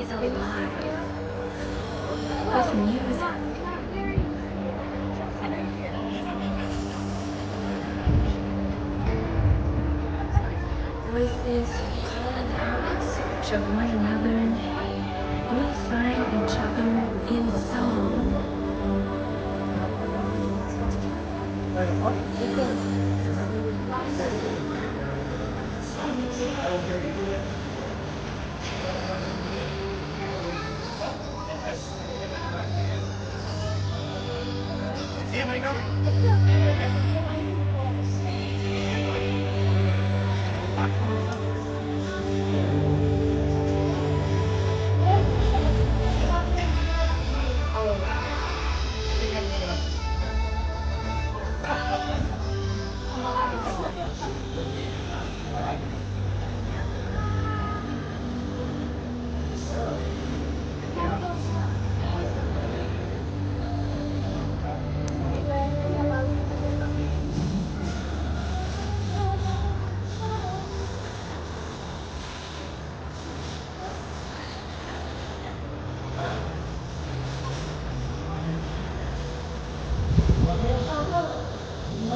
is alive with music. With this knowledge of one another, we find each other in song. I don't hear you. There you go.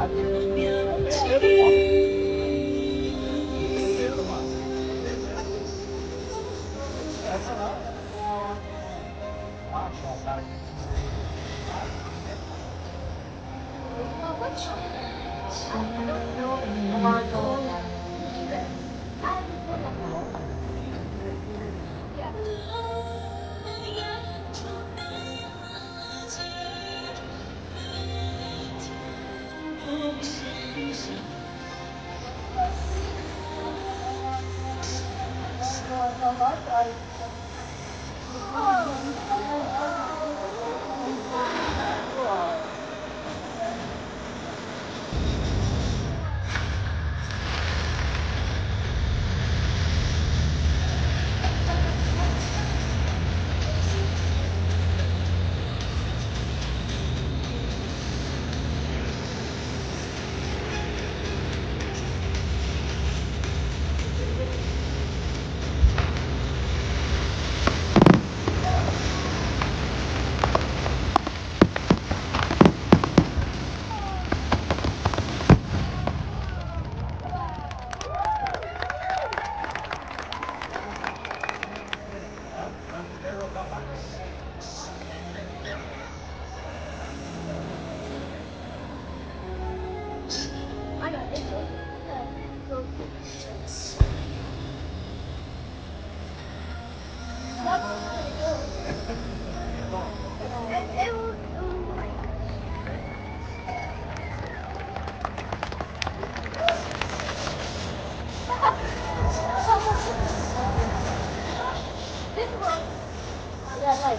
Thank you. robot or い。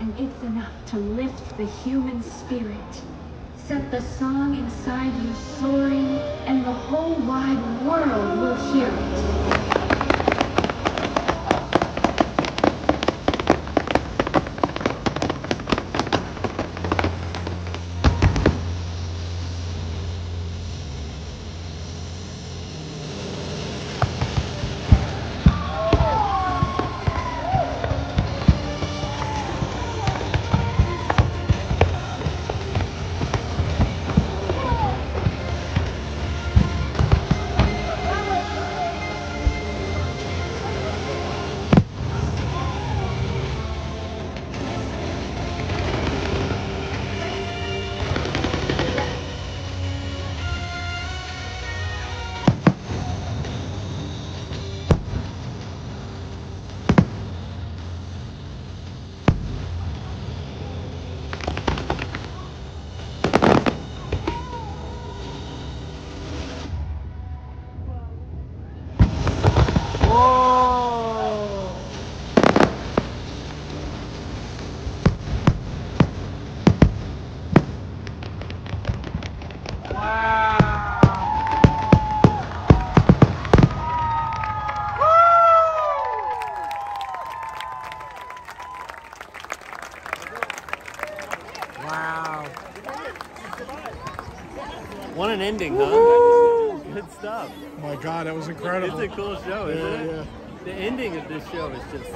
and it's enough to lift the human spirit. Set the song inside you soaring, and the whole wide world will hear it. What ending, huh? Good stuff. Oh my God, that was incredible. It's a cool show, isn't Yeah, it? yeah. The ending of this show is just